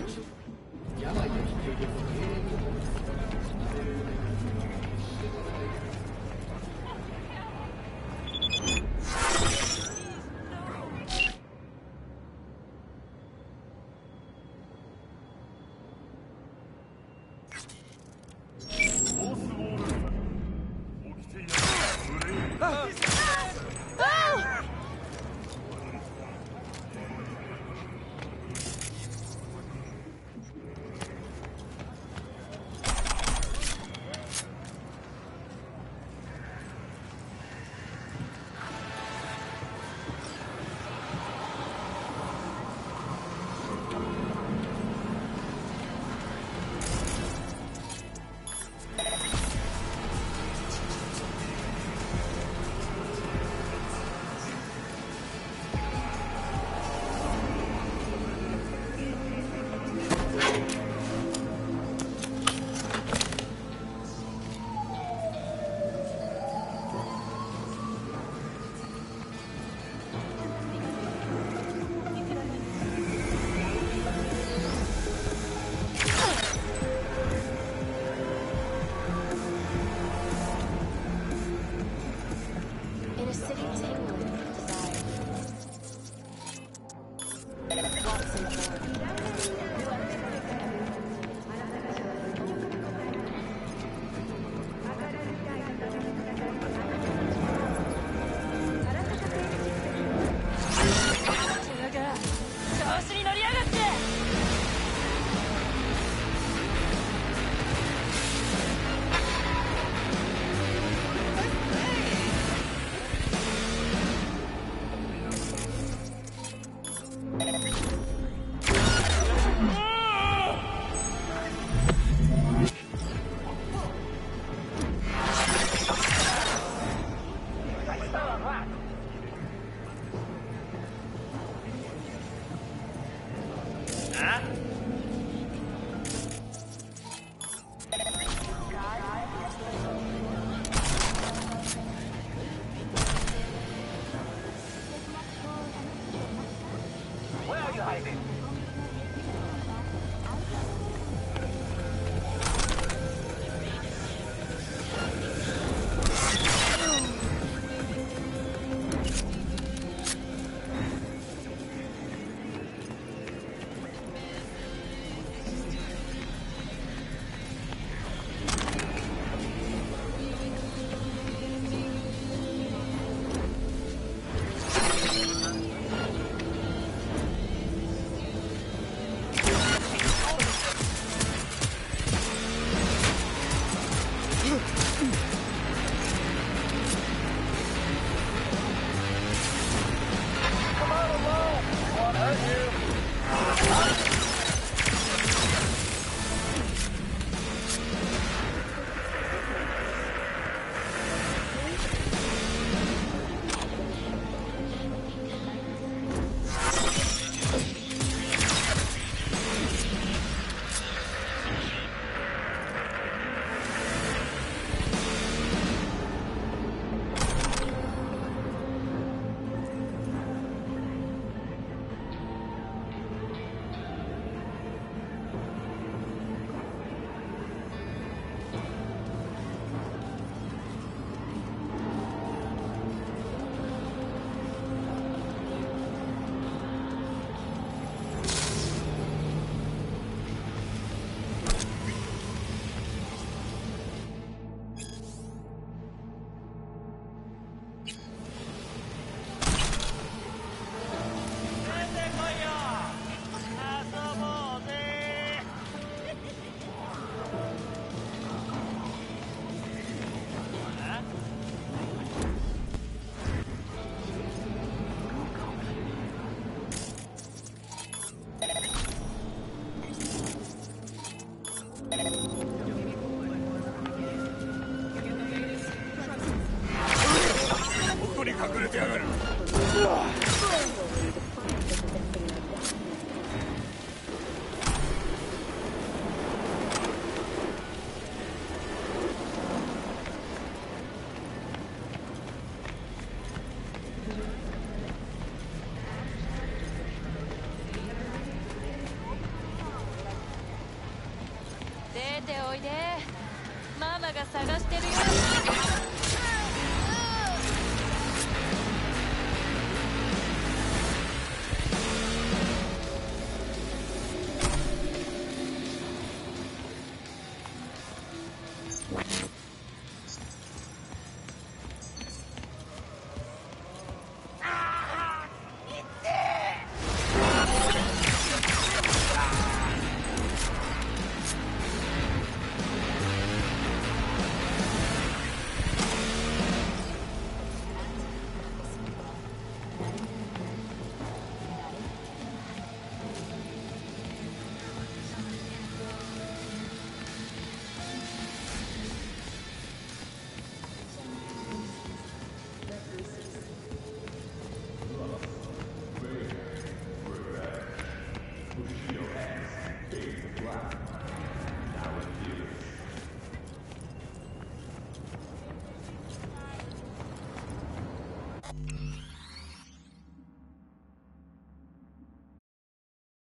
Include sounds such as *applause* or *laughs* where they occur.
こ city tingled. Where are you hiding? Ugh! *laughs* 出ておいで。ママが探してるよ。